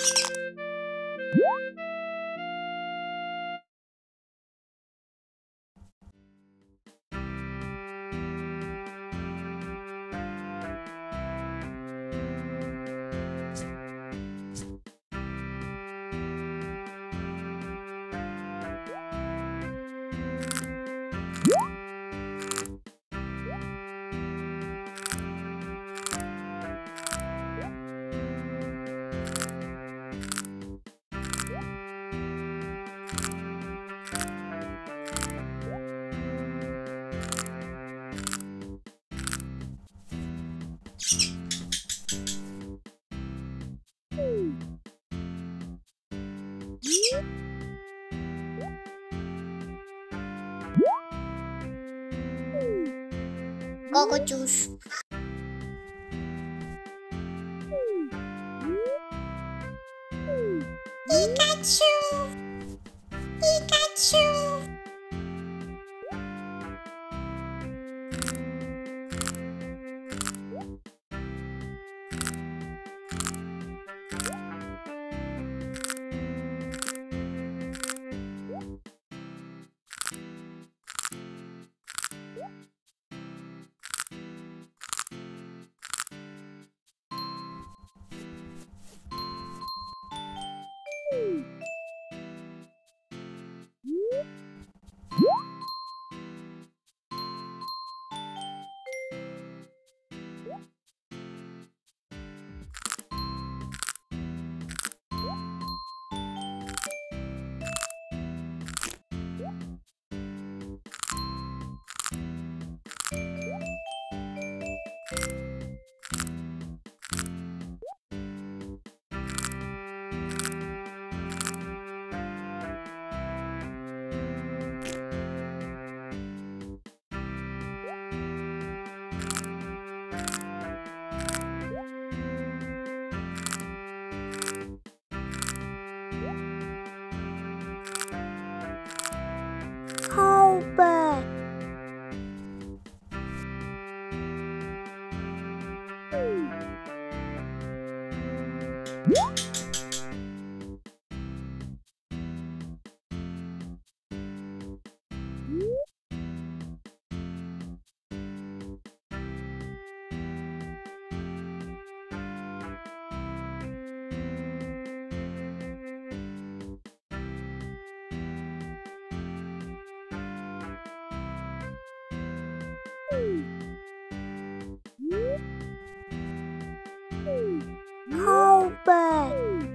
you juice. Pikachu! Pikachu! Woo! 呗。